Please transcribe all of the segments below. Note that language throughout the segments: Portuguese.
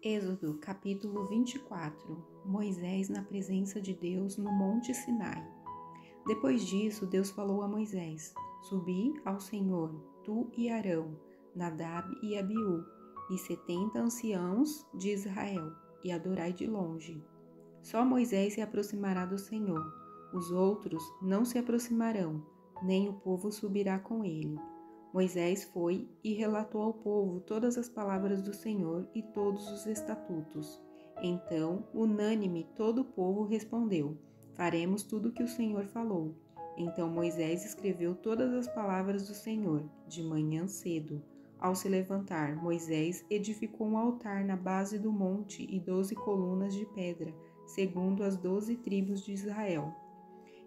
Êxodo capítulo 24 Moisés na presença de Deus no Monte Sinai. Depois disso, Deus falou a Moisés: Subi ao Senhor, tu e Arão, Nadab e Abiú, e setenta anciãos de Israel, e adorai de longe. Só Moisés se aproximará do Senhor, os outros não se aproximarão, nem o povo subirá com ele Moisés foi e relatou ao povo todas as palavras do Senhor e todos os estatutos. Então, unânime, todo o povo respondeu: Faremos tudo o que o Senhor falou. Então Moisés escreveu todas as palavras do Senhor, de manhã cedo. Ao se levantar, Moisés edificou um altar na base do monte e doze colunas de pedra, segundo as doze tribos de Israel.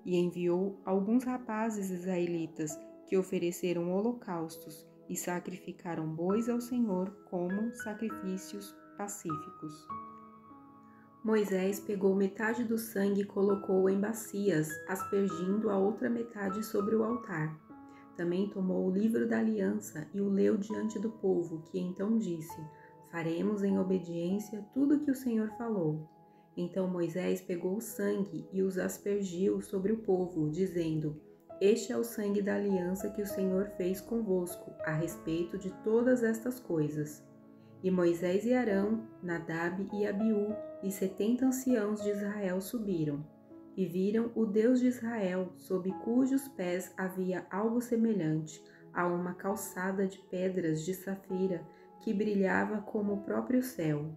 E enviou alguns rapazes israelitas que ofereceram holocaustos e sacrificaram bois ao Senhor como sacrifícios pacíficos. Moisés pegou metade do sangue e colocou em bacias, aspergindo a outra metade sobre o altar. Também tomou o livro da aliança e o leu diante do povo, que então disse: Faremos em obediência tudo o que o Senhor falou. Então Moisés pegou o sangue e os aspergiu sobre o povo, dizendo: este é o sangue da aliança que o Senhor fez convosco a respeito de todas estas coisas. E Moisés e Arão, Nadab e Abiú e setenta anciãos de Israel subiram, e viram o Deus de Israel, sob cujos pés havia algo semelhante a uma calçada de pedras de safira que brilhava como o próprio céu.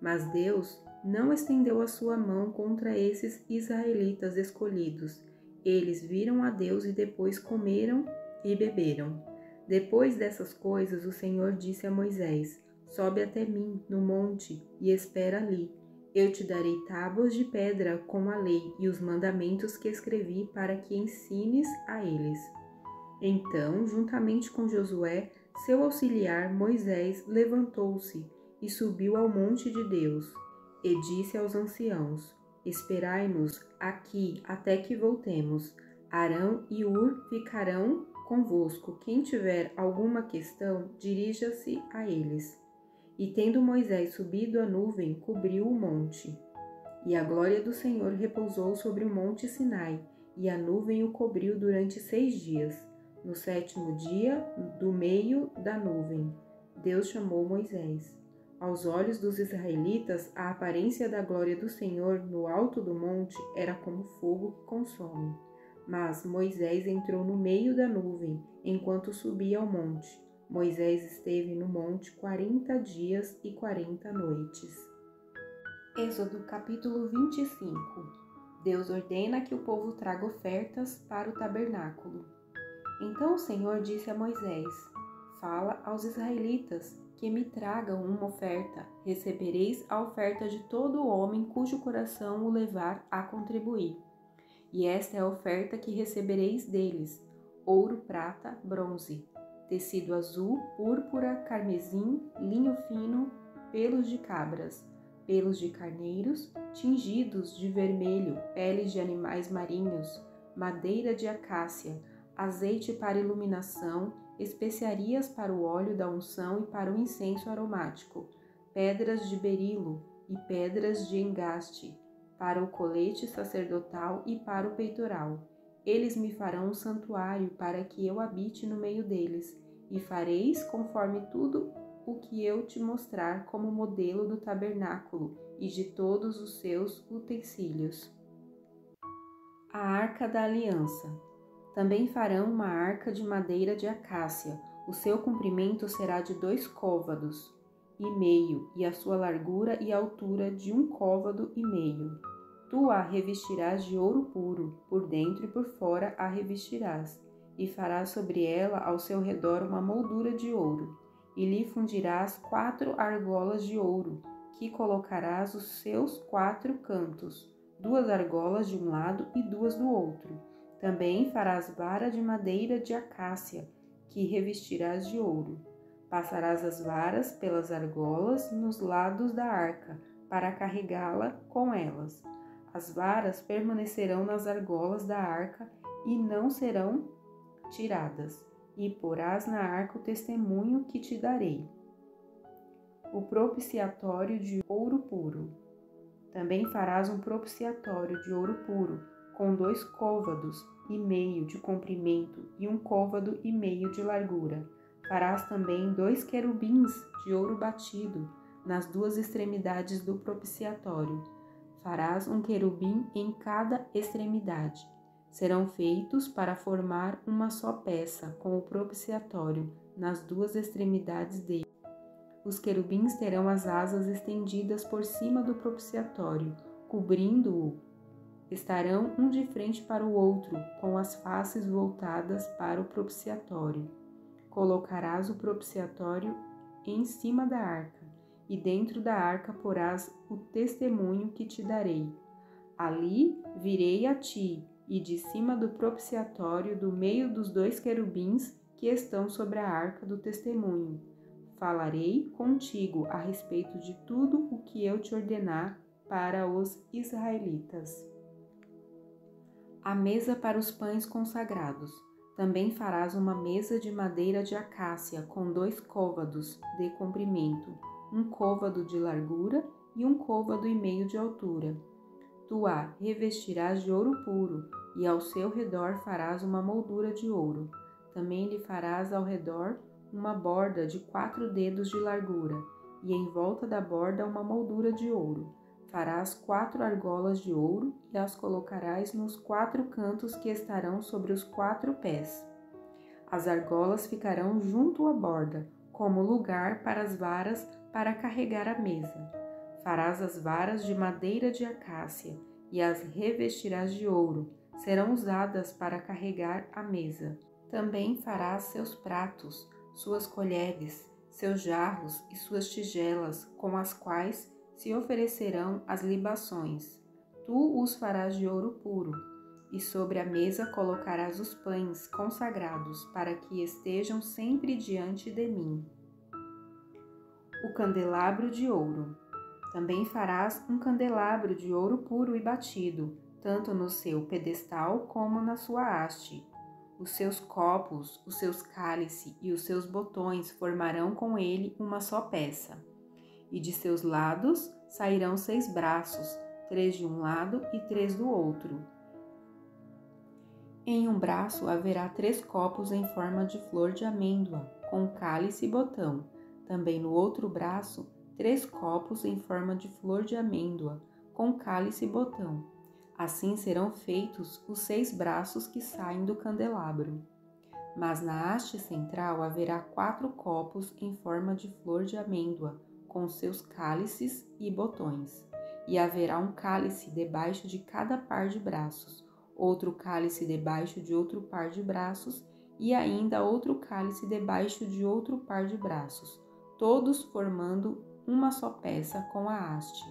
Mas Deus não estendeu a sua mão contra esses israelitas escolhidos, eles viram a Deus e depois comeram e beberam. Depois dessas coisas, o Senhor disse a Moisés: Sobe até mim no monte e espera ali. Eu te darei tábuas de pedra com a lei e os mandamentos que escrevi para que ensines a eles. Então, juntamente com Josué, seu auxiliar, Moisés levantou-se e subiu ao monte de Deus, e disse aos anciãos: Esperai-nos aqui até que voltemos. Arão e Ur ficarão convosco. Quem tiver alguma questão, dirija-se a eles. E tendo Moisés subido a nuvem, cobriu o monte. E a glória do Senhor repousou sobre o monte Sinai, e a nuvem o cobriu durante seis dias. No sétimo dia, do meio da nuvem, Deus chamou Moisés. Aos olhos dos israelitas, a aparência da glória do Senhor no alto do monte era como fogo que consome. Mas Moisés entrou no meio da nuvem enquanto subia ao monte. Moisés esteve no monte quarenta dias e quarenta noites. Êxodo capítulo 25 Deus ordena que o povo traga ofertas para o tabernáculo. Então o Senhor disse a Moisés: Fala aos israelitas que me tragam uma oferta. Recebereis a oferta de todo homem cujo coração o levar a contribuir. E esta é a oferta que recebereis deles: ouro, prata, bronze, tecido azul, púrpura, carmesim, linho fino, pelos de cabras, pelos de carneiros, tingidos de vermelho, peles de animais marinhos, madeira de acácia, azeite para iluminação, especiarias para o óleo da unção e para o incenso aromático, pedras de berilo e pedras de engaste, para o colete sacerdotal e para o peitoral. Eles me farão um santuário para que eu habite no meio deles, e fareis conforme tudo o que eu te mostrar como modelo do tabernáculo e de todos os seus utensílios. A Arca da Aliança também farão uma arca de madeira de acácia. O seu comprimento será de dois côvados e meio, e a sua largura e altura de um côvado e meio. Tu a revestirás de ouro puro, por dentro e por fora a revestirás, e farás sobre ela ao seu redor uma moldura de ouro, e lhe fundirás quatro argolas de ouro, que colocarás os seus quatro cantos, duas argolas de um lado e duas do outro também farás vara de madeira de acácia, que revestirás de ouro. Passarás as varas pelas argolas nos lados da arca, para carregá-la com elas. As varas permanecerão nas argolas da arca e não serão tiradas, e porás na arca o testemunho que te darei. o propiciatório de ouro puro. Também farás um propiciatório de ouro puro, com dois côvados e meio de comprimento e um côvado e meio de largura. Farás também dois querubins de ouro batido nas duas extremidades do propiciatório. Farás um querubim em cada extremidade. Serão feitos para formar uma só peça com o propiciatório nas duas extremidades dele. Os querubins terão as asas estendidas por cima do propiciatório, cobrindo-o. Estarão um de frente para o outro, com as faces voltadas para o propiciatório. Colocarás o propiciatório em cima da arca, e dentro da arca porás o testemunho que te darei. Ali virei a ti, e de cima do propiciatório, do meio dos dois querubins que estão sobre a arca do testemunho, falarei contigo a respeito de tudo o que eu te ordenar para os israelitas. A mesa para os pães consagrados. Também farás uma mesa de madeira de acácia com dois côvados de comprimento, um côvado de largura e um côvado e meio de altura. Tu a revestirás de ouro puro, e ao seu redor farás uma moldura de ouro. Também lhe farás ao redor uma borda de quatro dedos de largura, e em volta da borda uma moldura de ouro. Farás quatro argolas de ouro e as colocarás nos quatro cantos que estarão sobre os quatro pés. As argolas ficarão junto à borda, como lugar para as varas para carregar a mesa. Farás as varas de madeira de acácia e as revestirás de ouro, serão usadas para carregar a mesa. Também farás seus pratos, suas colheres, seus jarros e suas tigelas, com as quais se oferecerão as libações. Tu os farás de ouro puro, e sobre a mesa colocarás os pães consagrados, para que estejam sempre diante de mim. O candelabro de ouro. Também farás um candelabro de ouro puro e batido, tanto no seu pedestal como na sua haste, os seus copos, os seus cálices e os seus botões formarão com ele uma só peça. E de seus lados sairão seis braços, três de um lado e três do outro. Em um braço haverá três copos em forma de flor de amêndoa, com cálice e botão. Também no outro braço, três copos em forma de flor de amêndoa, com cálice e botão Assim serão feitos os seis braços que saem do candelabro. Mas na haste central haverá quatro copos em forma de flor de amêndoa, com seus cálices e botões. E haverá um cálice debaixo de cada par de braços, outro cálice debaixo de outro par de braços, e ainda outro cálice debaixo de outro par de braços, todos formando uma só peça com a haste.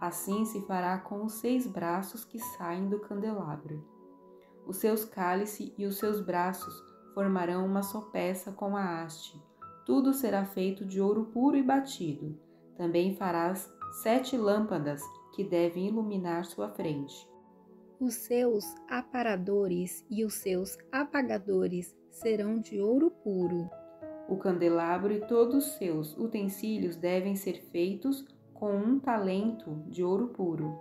Assim se fará com os seis braços que saem do candelabro. Os seus cálices e os seus braços formarão uma só peça com a haste. Tudo será feito de ouro puro e batido. Também farás sete lâmpadas que devem iluminar sua frente. Os seus aparadores e os seus apagadores serão de ouro puro. O candelabro e todos os seus utensílios devem ser feitos com um talento de ouro puro.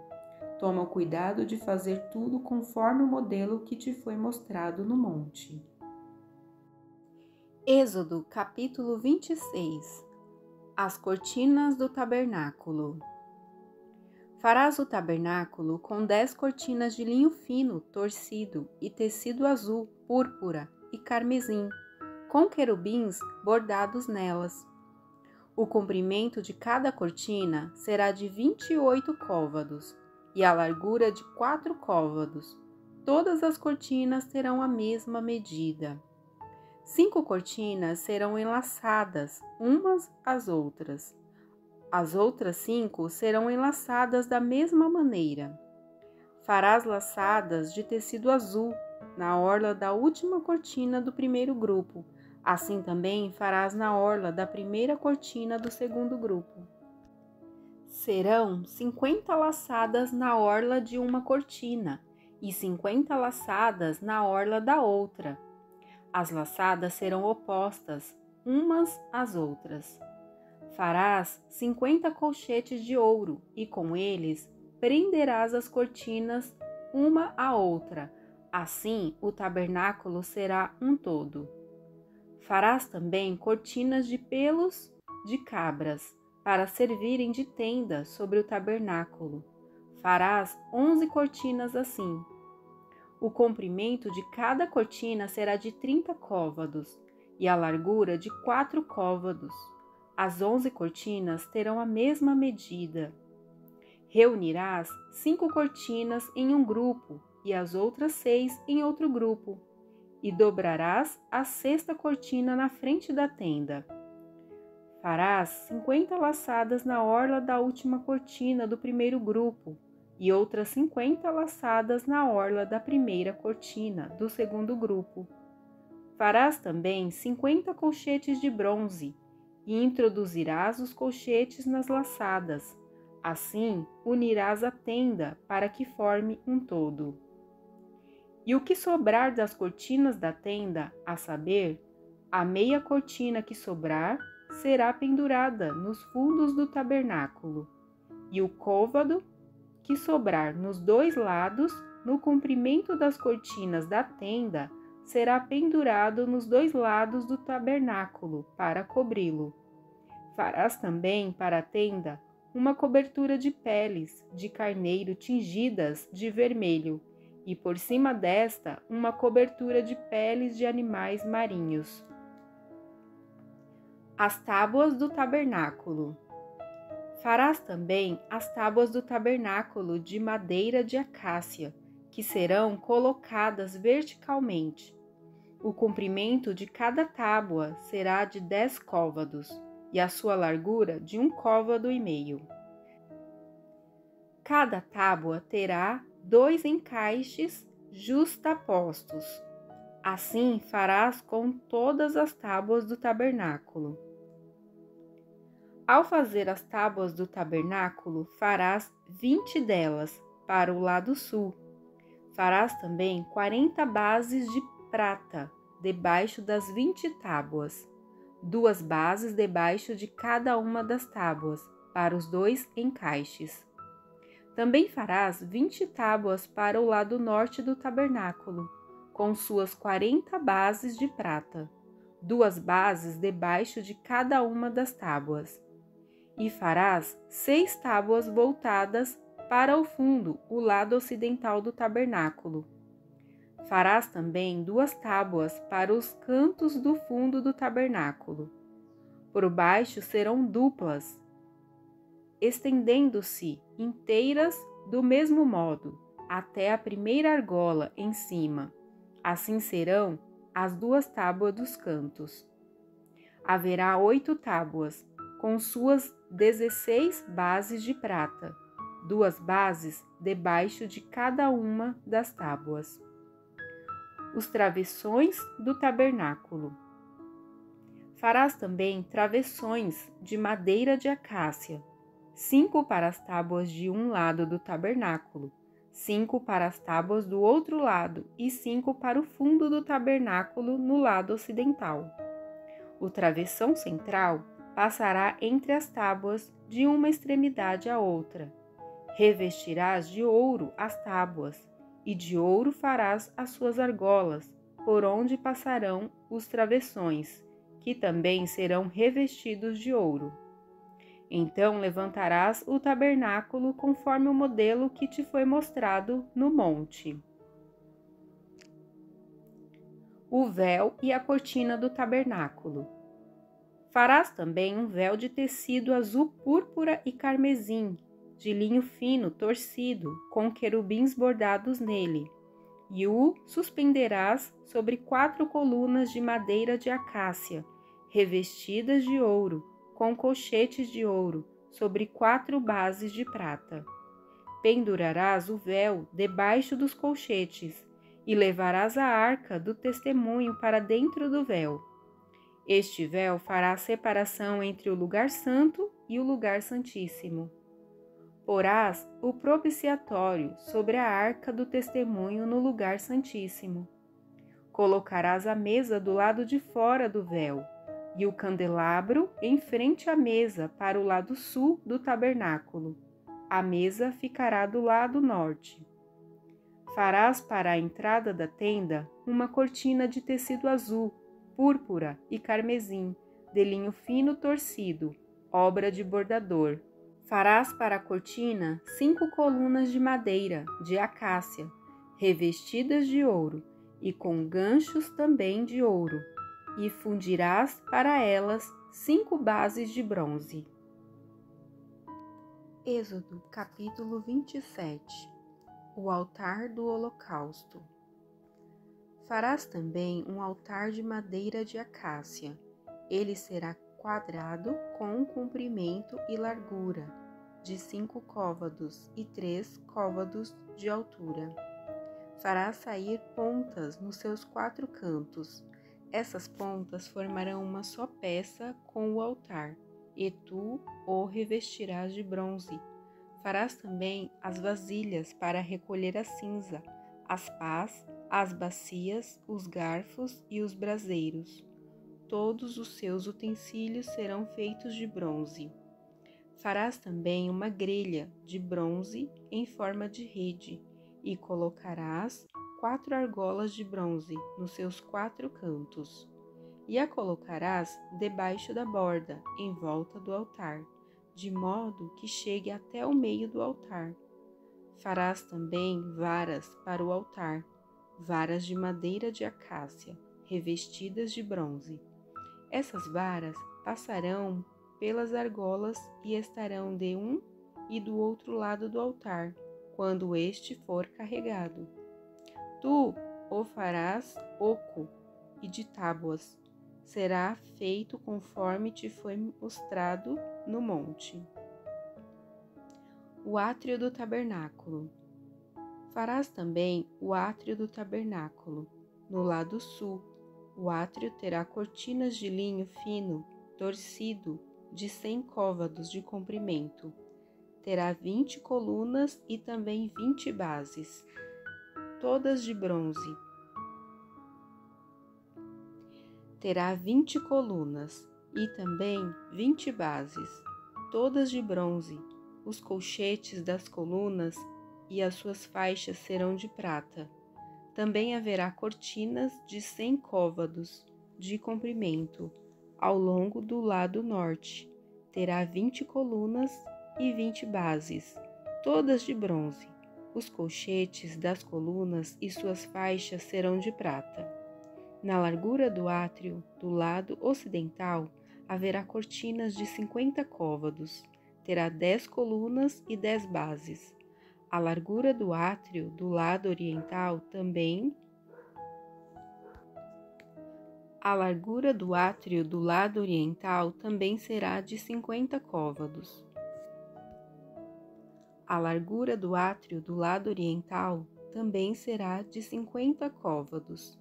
Toma o cuidado de fazer tudo conforme o modelo que te foi mostrado no monte. Êxodo capítulo 26 As cortinas do tabernáculo Farás o tabernáculo com dez cortinas de linho fino, torcido, e tecido azul, púrpura e carmesim, com querubins bordados nelas o comprimento de cada cortina será de 28 côvados e a largura de quatro côvados. Todas as cortinas terão a mesma medida. Cinco cortinas serão enlaçadas umas às outras. As outras cinco serão enlaçadas da mesma maneira. Farás laçadas de tecido azul na orla da última cortina do primeiro grupo Assim também farás na orla da primeira cortina do segundo grupo. Serão cinquenta laçadas na orla de uma cortina e cinquenta laçadas na orla da outra. As laçadas serão opostas umas às outras. Farás cinquenta colchetes de ouro, e com eles prenderás as cortinas uma à outra. Assim o tabernáculo será um todo. Farás também cortinas de pelos de cabras, para servirem de tenda sobre o tabernáculo. Farás onze cortinas assim. O comprimento de cada cortina será de trinta côvados, e a largura de quatro côvados. As onze cortinas terão a mesma medida. Reunirás cinco cortinas em um grupo e as outras seis em outro grupo, e dobrarás a sexta cortina na frente da tenda. Farás cinquenta laçadas na orla da última cortina do primeiro grupo, e outras cinquenta laçadas na orla da primeira cortina do segundo grupo. Farás também cinquenta colchetes de bronze, e introduzirás os colchetes nas laçadas. Assim unirás a tenda para que forme um todo. E o que sobrar das cortinas da tenda, a saber, a meia cortina que sobrar, será pendurada nos fundos do tabernáculo, e o côvado que sobrar nos dois lados, no comprimento das cortinas da tenda, será pendurado nos dois lados do tabernáculo para cobri-lo. Farás também para a tenda uma cobertura de peles de carneiro tingidas de vermelho e por cima desta uma cobertura de peles de animais marinhos. As tábuas do tabernáculo. Farás também as tábuas do tabernáculo de madeira de acácia, que serão colocadas verticalmente. O comprimento de cada tábua será de dez côvados, e a sua largura de um côvado e meio. Cada tábua terá dois encaixes justapostos. Assim farás com todas as tábuas do tabernáculo. Ao fazer as tábuas do tabernáculo, farás vinte delas para o lado sul. Farás também quarenta bases de prata debaixo das vinte tábuas, duas bases debaixo de cada uma das tábuas, para os dois encaixes. Também farás vinte tábuas para o lado norte do tabernáculo, com suas quarenta bases de prata, duas bases debaixo de cada uma das tábuas. E farás seis tábuas voltadas para o fundo, o lado ocidental do tabernáculo. Farás também duas tábuas para os cantos do fundo do tabernáculo. Por baixo serão duplas, estendendo-se inteiras do mesmo modo, até a primeira argola em cima. Assim serão as duas tábuas dos cantos. Haverá oito tábuas, com suas dezesseis bases de prata, duas bases debaixo de cada uma das tábuas. Os travessões do tabernáculo. Farás também travessões de madeira de acácia, cinco para as tábuas de um lado do tabernáculo, cinco para as tábuas do outro lado e cinco para o fundo do tabernáculo no lado ocidental. O travessão central passará entre as tábuas de uma extremidade à outra. Revestirás de ouro as tábuas, e de ouro farás as suas argolas, por onde passarão os travessões, que também serão revestidos de ouro. Então levantarás o tabernáculo conforme o modelo que te foi mostrado no monte. O véu e a cortina do tabernáculo. Farás também um véu de tecido azul púrpura e carmesim, de linho fino torcido, com querubins bordados nele, e o suspenderás sobre quatro colunas de madeira de acácia, revestidas de ouro com colchetes de ouro sobre quatro bases de prata. Pendurarás o véu debaixo dos colchetes e levarás a arca do testemunho para dentro do véu. Este véu fará a separação entre o lugar santo e o lugar santíssimo. Porás o propiciatório sobre a arca do testemunho no lugar santíssimo. Colocarás a mesa do lado de fora do véu e o candelabro em frente à mesa para o lado sul do tabernáculo. A mesa ficará do lado norte. Farás para a entrada da tenda uma cortina de tecido azul, púrpura e carmesim, de linho fino torcido, obra de bordador. Farás para a cortina cinco colunas de madeira de acácia, revestidas de ouro, e com ganchos também de ouro, e fundirás para elas cinco bases de bronze. Êxodo capítulo 27 O altar do holocausto Farás também um altar de madeira de acácia. Ele será quadrado com um comprimento e largura de cinco côvados e três côvados de altura. Farás sair pontas nos seus quatro cantos. Essas pontas formarão uma só peça com o altar, e tu o revestirás de bronze. Farás também as vasilhas para recolher a cinza, as pás, as bacias, os garfos e os braseiros. Todos os seus utensílios serão feitos de bronze. Farás também uma grelha de bronze em forma de rede e colocarás quatro argolas de bronze nos seus quatro cantos. E a colocarás debaixo da borda, em volta do altar, de modo que chegue até o meio do altar. Farás também varas para o altar varas de madeira de acácia, revestidas de bronze. Essas varas passarão pelas argolas e estarão de um e do outro lado do altar, quando este for carregado. Tu o farás oco e de tábuas. Será feito conforme te foi mostrado no monte. O átrio do tabernáculo. Farás também o átrio do tabernáculo. No lado sul, o átrio terá cortinas de linho fino, torcido, de cem côvados de comprimento. Terá vinte colunas e também vinte bases, todas de bronze. Terá vinte colunas e também vinte bases, todas de bronze. Os colchetes das colunas e as suas faixas serão de prata. Também haverá cortinas de cem côvados de comprimento ao longo do lado norte. Terá vinte colunas e vinte bases, todas de bronze. Os colchetes das colunas e suas faixas serão de prata. Na largura do átrio, do lado ocidental, haverá cortinas de cinquenta côvados. Terá dez colunas e dez bases a largura do átrio do lado oriental também a largura do átrio do lado oriental também será de 50 côvados. A largura do átrio do lado oriental também será de 50 côvados.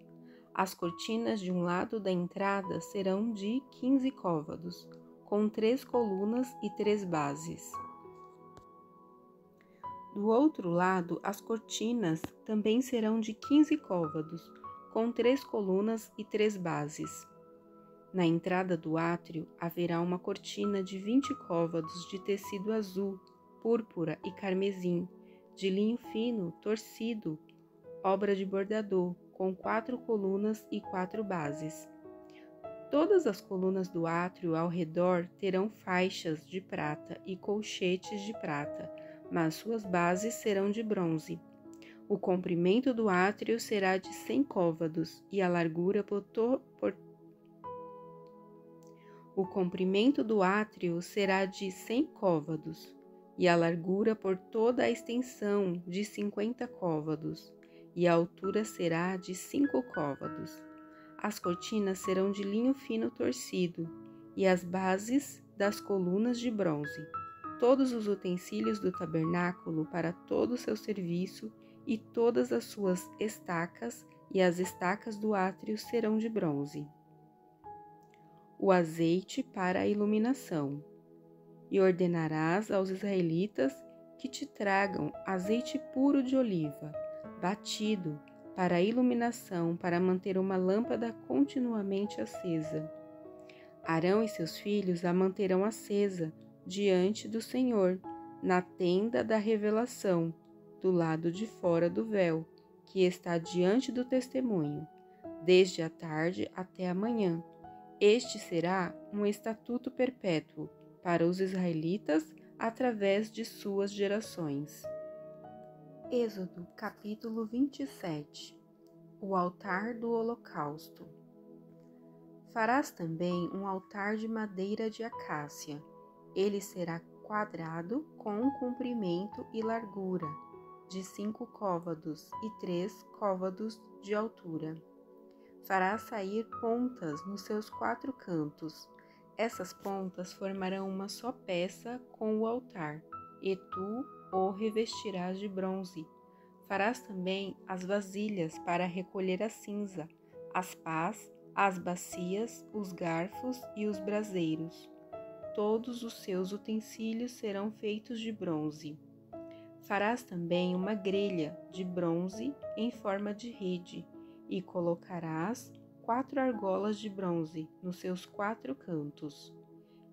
As cortinas de um lado da entrada serão de 15 côvados, com três colunas e três bases. Do outro lado, as cortinas também serão de 15 côvados, com três colunas e três bases. Na entrada do átrio haverá uma cortina de 20 côvados de tecido azul, púrpura e carmesim, de linho fino, torcido, obra de bordador, com quatro colunas e quatro bases. Todas as colunas do átrio ao redor terão faixas de prata e colchetes de prata mas suas bases serão de bronze. O comprimento do átrio será de cem côvados e a largura por, por... O comprimento do átrio será de côvados e a largura por toda a extensão de cinquenta côvados e a altura será de cinco côvados. As cortinas serão de linho fino torcido e as bases das colunas de bronze todos os utensílios do tabernáculo para todo o seu serviço e todas as suas estacas e as estacas do átrio serão de bronze. O azeite para a iluminação. E ordenarás aos israelitas que te tragam azeite puro de oliva, batido, para a iluminação, para manter uma lâmpada continuamente acesa. Arão e seus filhos a manterão acesa diante do Senhor, na tenda da revelação, do lado de fora do véu, que está diante do testemunho, desde a tarde até a manhã. Este será um estatuto perpétuo para os israelitas através de suas gerações. Êxodo capítulo 27 O altar do holocausto Farás também um altar de madeira de acácia. Ele será quadrado com comprimento e largura de cinco côvados e três côvados de altura. Farás sair pontas nos seus quatro cantos. Essas pontas formarão uma só peça com o altar, e tu o revestirás de bronze. Farás também as vasilhas para recolher a cinza, as pás, as bacias, os garfos e os braseiros. Todos os seus utensílios serão feitos de bronze. Farás também uma grelha de bronze em forma de rede e colocarás quatro argolas de bronze nos seus quatro cantos.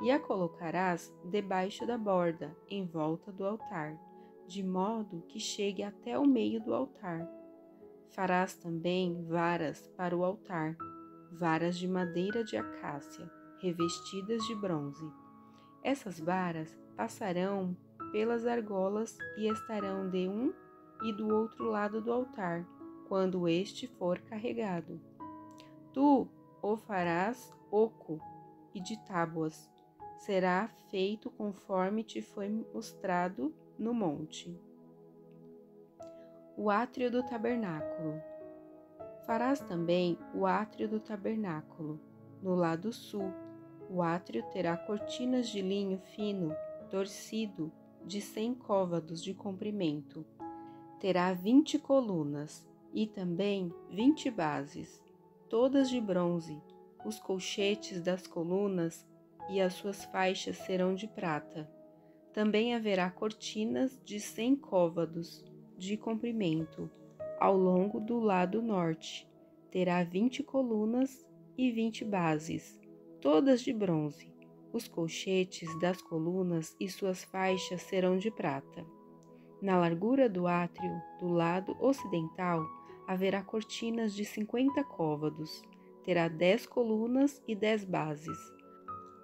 E a colocarás debaixo da borda, em volta do altar, de modo que chegue até o meio do altar. Farás também varas para o altar, varas de madeira de acácia, revestidas de bronze. Essas varas passarão pelas argolas e estarão de um e do outro lado do altar, quando este for carregado. Tu o farás oco e de tábuas. Será feito conforme te foi mostrado no monte. O átrio do tabernáculo. Farás também o átrio do tabernáculo. No lado sul, o átrio terá cortinas de linho fino, torcido, de cem côvados de comprimento. Terá vinte colunas e também vinte bases, todas de bronze. Os colchetes das colunas e as suas faixas serão de prata. Também haverá cortinas de cem côvados de comprimento ao longo do lado norte. Terá vinte colunas e vinte bases, todas de bronze. Os colchetes das colunas e suas faixas serão de prata. Na largura do átrio, do lado ocidental, haverá cortinas de cinquenta côvados. Terá dez colunas e dez bases.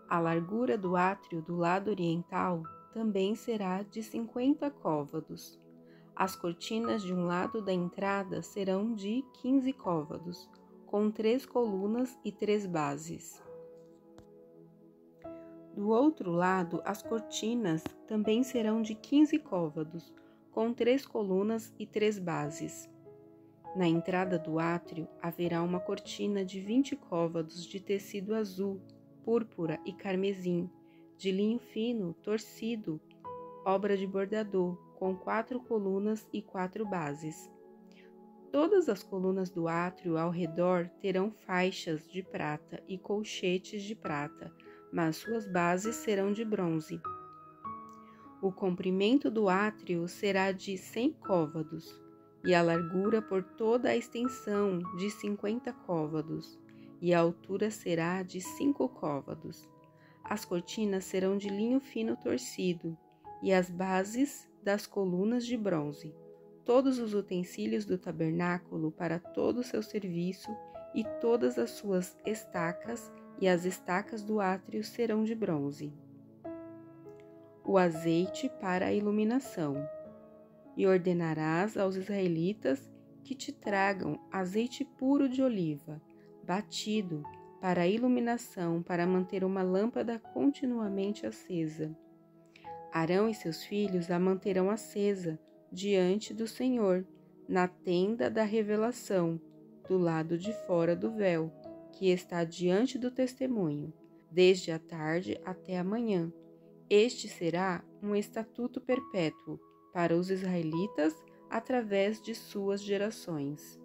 A largura do átrio do lado oriental também será de cinquenta côvados. As cortinas de um lado da entrada serão de quinze côvados, com três colunas e três bases. Do outro lado, as cortinas também serão de 15 côvados, com três colunas e três bases. Na entrada do átrio haverá uma cortina de 20 côvados de tecido azul, púrpura e carmesim, de linho fino, torcido, obra de bordador, com quatro colunas e quatro bases. Todas as colunas do átrio ao redor terão faixas de prata e colchetes de prata mas suas bases serão de bronze. O comprimento do átrio será de cem côvados, e a largura por toda a extensão de cinquenta côvados, e a altura será de cinco côvados. As cortinas serão de linho fino torcido, e as bases das colunas de bronze. Todos os utensílios do tabernáculo para todo o seu serviço e todas as suas estacas e as estacas do átrio serão de bronze. O azeite para a iluminação. E ordenarás aos israelitas que te tragam azeite puro de oliva, batido, para a iluminação, para manter uma lâmpada continuamente acesa. Arão e seus filhos a manterão acesa diante do Senhor, na tenda da revelação, do lado de fora do véu, que está diante do testemunho, desde a tarde até a manhã. Este será um estatuto perpétuo para os israelitas através de suas gerações.